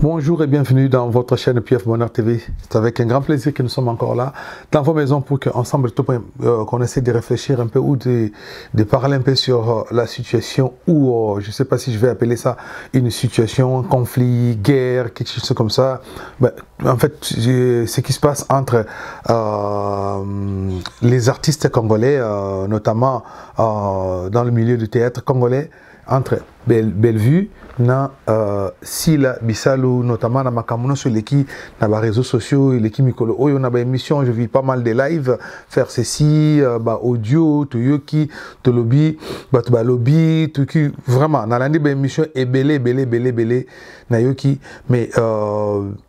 Bonjour et bienvenue dans votre chaîne PF Bonheur TV. C'est avec un grand plaisir que nous sommes encore là dans vos maisons pour qu'ensemble, euh, qu'on essaie de réfléchir un peu ou de, de parler un peu sur euh, la situation ou, euh, je ne sais pas si je vais appeler ça une situation, un conflit, guerre, quelque chose comme ça. Ben, en fait, ce qui se passe entre les artistes congolais, notamment euh, dans le milieu du théâtre congolais entre Bel Bellevue na euh, Sila Bisalu notamment na makambo sur eleki na ba réseaux sociaux eleki mikolo oyo na ba émission je vis pas mal de live faire ceci euh, ba audio toyoki tolobi bato balobi toki vraiment nalandi ba émission ebele ebele ebele ebele nayoki mais euh,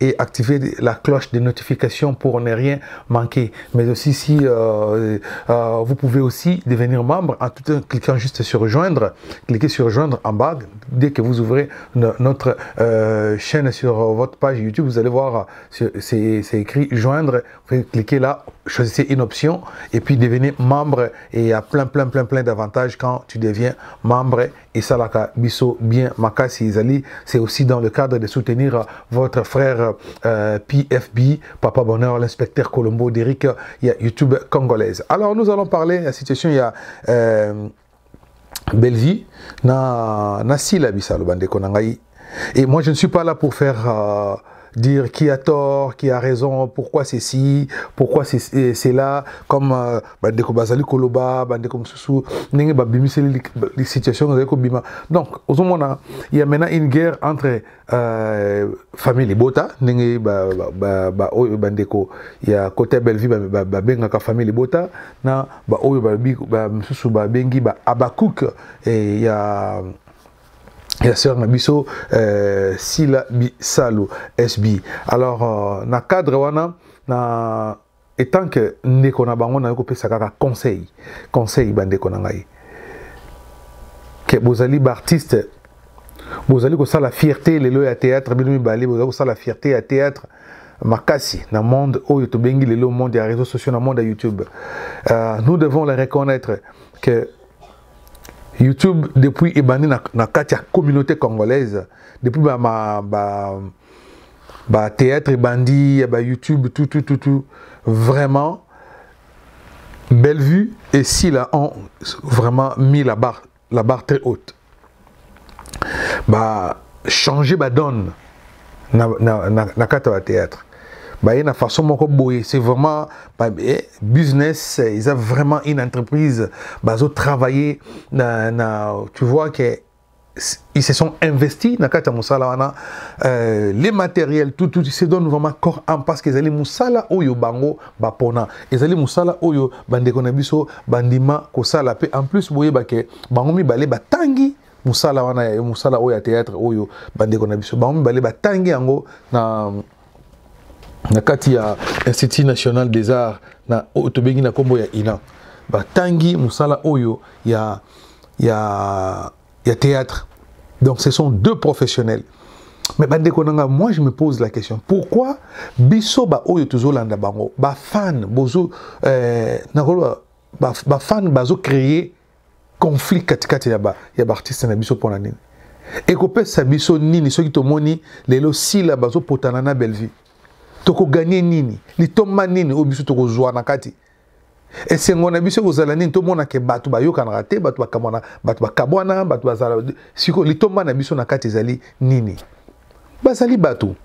et activer la cloche de notification pour ne rien manquer. Mais aussi, si euh, vous pouvez aussi devenir membre en tout en cliquant juste sur rejoindre, cliquez sur joindre en bas. Dès que vous ouvrez notre euh, chaîne sur votre page YouTube, vous allez voir, euh, c'est écrit joindre. Vous cliquez là, choisissez une option et puis devenez membre. Et il y a plein, plein, plein, plein d'avantages quand tu deviens membre. et Salaka Bisso bien Makasi Zali, c'est aussi dans le cadre de soutenir votre frère euh, PFB, Papa Bonheur, l'inspecteur Colombo d'Eric, il y a YouTube congolaise. Alors nous allons parler de la situation, il y a euh, Bellevue, na, na Sila Bissalo, bande Konangaï, Et moi, je ne suis pas là pour faire euh, dire qui a tort, qui a raison, pourquoi c'est ci, pourquoi c'est cela, comme euh, Bandeko Bazali Koloba, Bandeko Moussou, Nenge Babimi, c'est les situations que Bima. Donc, au moins, il y a maintenant une guerre entre euh, famille les Bota, Nenge Bandeko, il y a côté Bellevue, Babengaka famille les Bota, na Oyo Babi, Moussou Babengi, Abakouk, et il y a. ya sœur na biso euh, sila bisalo sb alors euh, na cadre wana na etant que ndeko na bango nayo kopesa kaka conseil conseil bandeko na ngai ke bozali baartiste bozali kosala fierté lelo ya théâtre bino mibale bozali kosala fierté ya théâtre makasi na monde oyo tobengi lelo monde ya réseaux sociaux na monde ya youtube euh, nous devons le reconnaître que youtube depuis ebandi na, na kati ya communauté congolaise depuis ba, ma, ba, ba théâtre ebandi ya ba youtube tout tout tout tout vraiment bellevue et sila ont vraiment mis la barre, la barre très haute ba changer ba donne na, na, na, na kati ya théâtre baye na façon moko boye c'est vraiment ba, eh, business eza vraiment une entreprise bazo travailler na, na tu vois que ils se sont investis na kati ya mosala wana euh, les matériels tout tout se donne vraiment corps âme parce que ezali mosala oyo bango bapona ezali mosala oyo bandeko na biso bandima kosala mpe en plus boyeba ke bango mibale batangi mosala wana ya mosala oyo ya théâtre oyo bandeko na biso bango mibale batangi yango na na kati ya institut national des arts na oyo tobengi na nkombo ya ina batangi mosala oyo ya ya ya théâtre donc ce sont deux professionnels mais bandeko na nga moi je me pose la question pourquoi biso baoyo tozolanda bango bafane bozo euh, nakoloba bafane bazo créer conflit katikati ya baartiste na biso mpona nini ekopesa biso nini soki tomoni lelo sila bazopotana na bellevue tokoganye nini litomba nini oyo biso tokozwa na kati esengo na biso ekozala nini tomonake bato bayokanaka te bato bakamwana bato bakabwana bato bazala siko litomba na biso na kati ezali nini bazali bato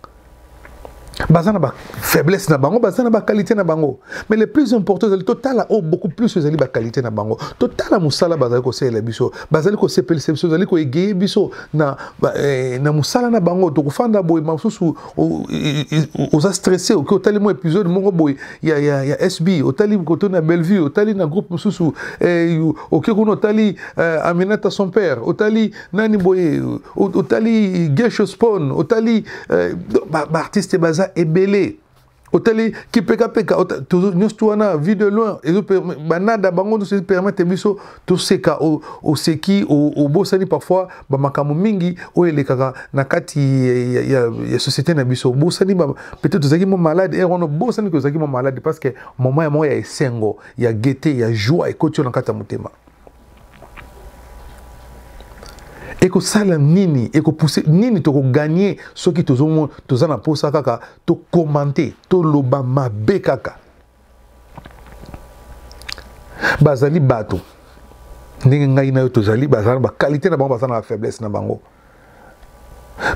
baza na bafaiblesse na bango baza na bakalite na bango mais le plus important ezali totala oyo oh, beaucoup plus ezali bakalite na bango totala mosala bazali kosalela biso bazali kosepelisa biso ezali koegeye biso na, eh, na mosala na bango tokofanda boye mosusu oza stressé oke otali mwa épisode moko boye ya, ya, ya sb otali koto na bellevue otali na groupe mosusu eh, oke kuna otali eh, aminata son père otali nani boye otali gesho spon otali eh, baartiste ba baza ebele otali kipekapeka nyonso wana vie de loin banada bango nyonso epermete biso toseka oseki obosani parfois bamakambo mingi oyo elekaka na kati ya société na biso obosani peut-être ozalaki mwa malade ere wana obosani ke ozalaki mwa malade parce que moment ya moko ya esengo ya gete ya joie ekoti yo na kati ya motema ekosala nini ekopuse nini tokoganye soki tozo, toza na mposa kaka tokomante toloba mabe kaka bazali bato ndenge ngai na yo tozali bazala na bakalite na bango baza na bafaiblesse na bango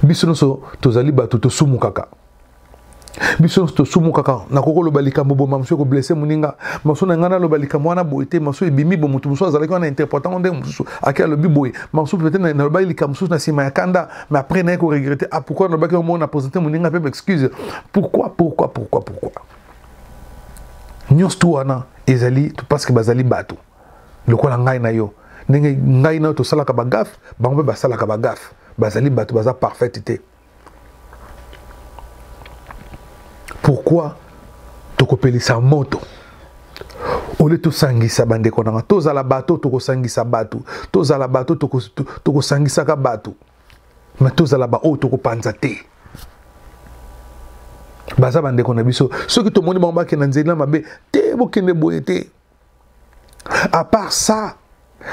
biso nyonso tozali bato tosumukaka biso nyonso tosumukaka nakoki koloba likambo boma mosusu ekoblese moninga maso na ngai naloba likambo wana boye te maso ebimi bo moto mosusu azalaki wana interpretango ndenge mosusu ake alobi boye maso pete nalobaki likambo mosusu na nsima ya kanda mais après naye koregrete a ah, pourkui nalobaki yango na présente moninga mpe baexcuse pourquoi pourquoi pourquoi pourquoi nyonso tu wana ezali parce que bazali bato lokola ngai na yo ndenge ngai na yo tosalaka bagafe bango mpe basalaka bagafe bazali bato baza parfaite te pourquoi tokopelisa moto ole tosangisa bandeko nanga tozala bato tokosangisa bato tozala bato tokosangisaka bato me tozala baoyo tokopanza te baza bandeko na biso soki tomoni bango bakenda nzela mabe te bokende boye te à part ça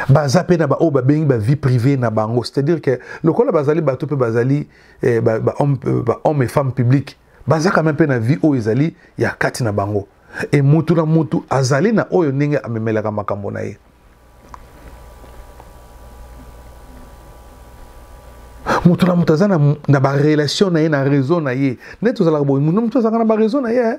baza mpe na baoyo babengi bavie privée na bango c'est-à-dire que lokola bazali bato mpe bazali eh, bahomme ba euh, ba et femme publique baza quand même mpe na vie oyo ezali ya kati na bango e mutu na mutu azali na oyo ndenge amemelaka makambo na ye moto na moto aza na barelation na ye na réseau na ye nde tozalaka boye moto na moto azalaka na baraiso na ye eh.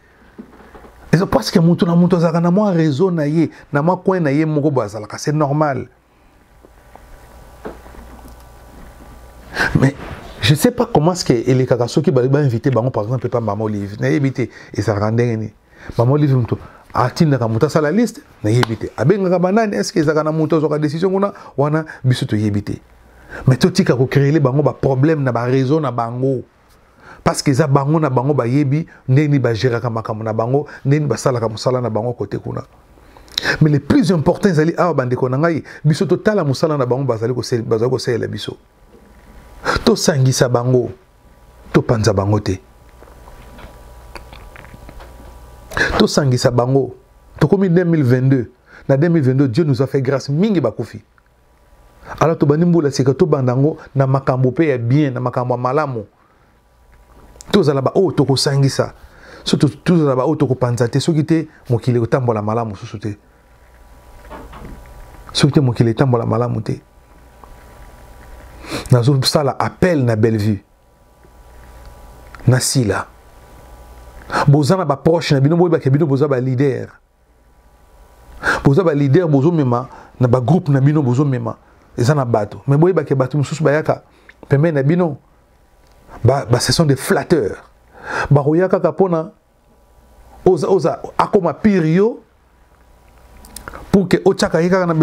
eza parce que moto na moto azalaka na mwa réseau na ye na mwa coin na ye moko boye azalaka c'est normal mais je sais pas comment ce que elekaka soki bali bainvite bango par exemple epa mama olive nayebi te ezalaka ndenge nini mama olive moto atindaka moto asala liste nayebi te abengaka banani est ce que ezalaka na moto azwaka décision kuna wana biso toyebi te mais totika kocreele bango baproblème na bareseau na bango parce que eza bango na bango bayebi ndenge nini bageraka makambo na bango ndenge nini basalaka mosala na bango kote kuna mais le plus important ezali awa bandeko na ngai biso totala mosala na bango bazali kosalela biso tosangisa bango topanza bango te tosangisa bango tokomi 2022 na 2022 dieu nous a fait grâce mingi bakufi alors tobandi mbula sika tobanda yango na makambo mpe ya bien na makambo ya malamu tozala baoyo oh, tokosangisa so tozala baoyo oh, tokopanza te soki te mokili ekotambola malamu susu te soki te mokili etambola malamu te nazosala appel na bellevue na sila boza na baproche na bino boyebake bino boza baleader boza ba leader bozo mema na ba groupe na bino bozo mema eza na bato mais boyeba ke bato mosusu bayaka pembeni na bino ba, ba ce sont des flatteurs bakoya kaka mpona oza oza akoma pire yo pour que otyaka ye kaka na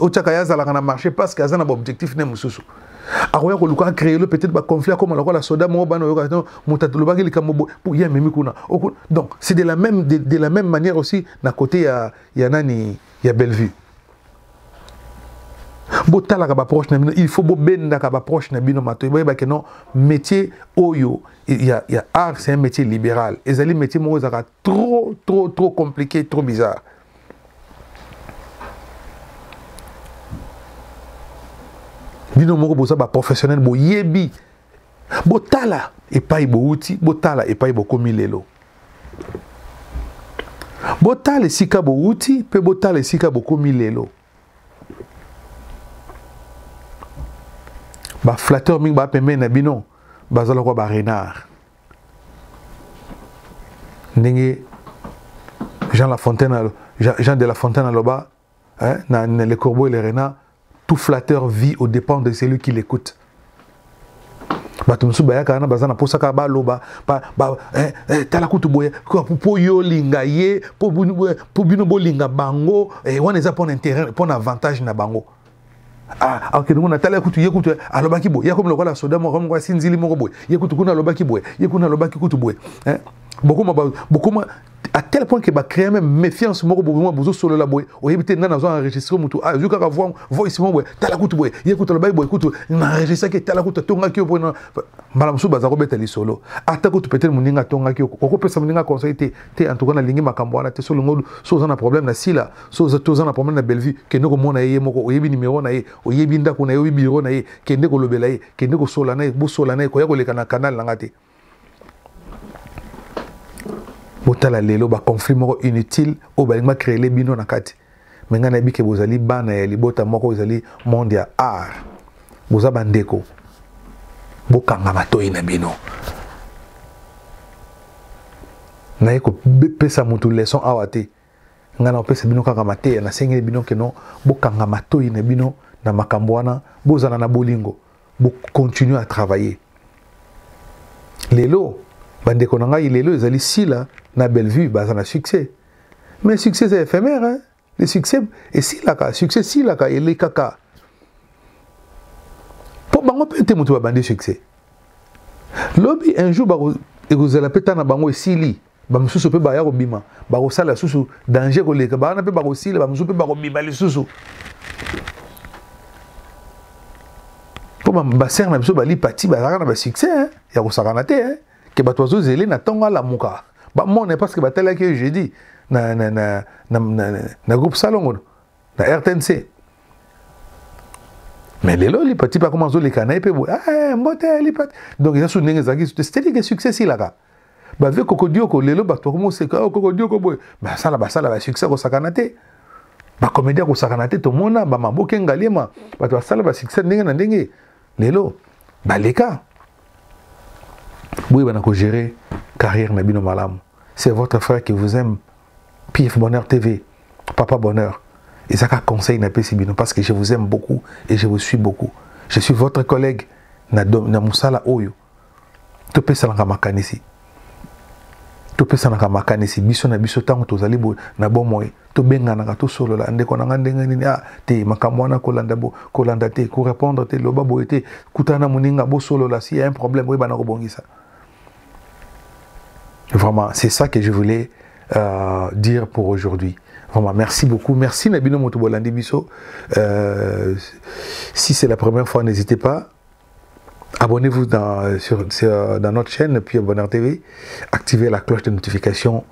otyaka ye azalaka na marché parce que aza na baobjectif ne mosusu akoya koluka acreelo peut-être baconflit akoma lokola soda moko bana oyoka no moto atolobaki likambo bo mpo ye amemi kuna donc c'est de la même de, de la même manière aussi na côté ya, ya nani ya bellevue botalaka baproche na bino il faut bobendaka baproche na bino matoi boyebake no métier oyo ya, ya art c'est un métier libéral ezali métier moko ezalaka trop trop trop compliqué trop bizarre bino moko boza baprofessionnel boyebi botala epai bowuti botala epai bokomi lelo botala esika bowuti mpe botala esika bokomi lelo baflateur mingi bapembeni na bino bazalaka barenard ndenge Jean La Fontaine Jean de La Fontaine aloba hein, na, na les corbeaux et les renards tout flatteur vit au dépend de celui qui l'écoute bato mosusu bayaka wana baza na mposa kaka baloba ba, ba, eh, eh, tala kutu boye mpo yo olinga ye mpo bino bolinga bango eh, wana eza mpo na intérêt mpo na avantage na bango akende ah, ah, kuna tala kutu ye kutu alobaki boye yakomi lokola soda moko moko asinzili moko boye ye kutu kuna alobaki boye ye kuna alobaki kutu boye eh? bokoma bokoma à tel point que ba créer même méfiance moko bokoma bozo solo la boye oyebi te nana azo enregistrer mutu a ah, yo kaka voix voice moko boye tala kutu boye ye kutu alobaki boye kutu na enregistrer que tala kutu atongaki yo pona mbala mosusu baza kobeta lisolo ata kutu peut-être moninga atongaki yo okopesa moninga conseil te te en tout cas nalingi makambo wana te solingo so oza na problème na sila so oza toza na problème na bellevue kende komona ye ye moko oyebi nimero na ye oyebi ndako na ye oyebi biro na ye kende kolobela ye kende kosola na ye bosola na ye koya koleka na kanal na nga te botala lelo baconflit moko inutile oyo balingi bacreele bino na kati me ngai nayebi ke bozali bana ya libota moko ezali monde ya art boza bandeko bokanga matoi na bino naye kopesa motu leson awa te ngai nakopesa bino kaka mateya nasengeli bino keno bokanga matoi na bino na makambo wana bozala na bolingo bocontinue à travailler lelo bandeko na ngai lelo ezali sila na bellevue baza na succès mais succès eza éphémère hein? le succès esilaka succès esilaka elekaka mpo bango mpe te moto babandi succès lobi un jour ekozala mpe ntango na bango esili bamosusu mpe baya kobima bakosala lisusu danger koleka bawana mpe bakosila bamosusu mpe bakobima lisusu mpo basere na biso bali pati bazalaka na basuccès ya kosakana te ke bato bazozele na ntongo alamuka bamona parce que batalaki ye jeudi na, na, na, na, na, na groupe salongo na rtnc mais lelo lipati mpe akoma azoleka na ye mpe boye ah, eh, mbote lipati donc eza su ndenge ezalaki c'était que succès esilaka ba vie koko dioko lelo bato bakomi koseka oh, koko dioko boye basala basala ba succès kosakana te ba comédien kosakana te tomona ba maboke ngaliema bato basala ba succès ndenge na ndenge lelo baleka boyeba na kogere carrière na bino malamu c'est votre frère qui vous aime pf bonheur tv papa bonheur ezaka conseil na pesi bino parce que je vous aime beaucoup et je vous suis beaucoup je suis votre collègue na, na musala oyo topesanaka makanisi topesanaka makanisi biso na biso ntango tozali na bomoi tobenganaka tosolola ndeko na ngai ndenge nini ah te makambo wana kolanda bo kolanda te korepondre te loba boye te kutana na moninga bosolola si ya un problème oyebana kobongisa vraiment c'est ça que je voulais euh, dire pour aujourd'hui Vraiment, merci beaucoup. Merci Nabino Motobolandi Bisso. Euh, si c'est la première fois, n'hésitez pas. Abonnez-vous dans, sur, dans notre chaîne, puis Bonheur TV. Activez la cloche de notification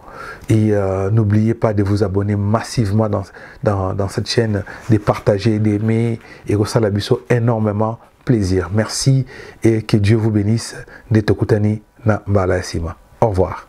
et euh, n'oubliez pas de vous abonner massivement dans, dans, cette chaîne, de partager, d'aimer et la énormément plaisir. Merci et que Dieu vous bénisse. Tokutani na Balasima. Au revoir.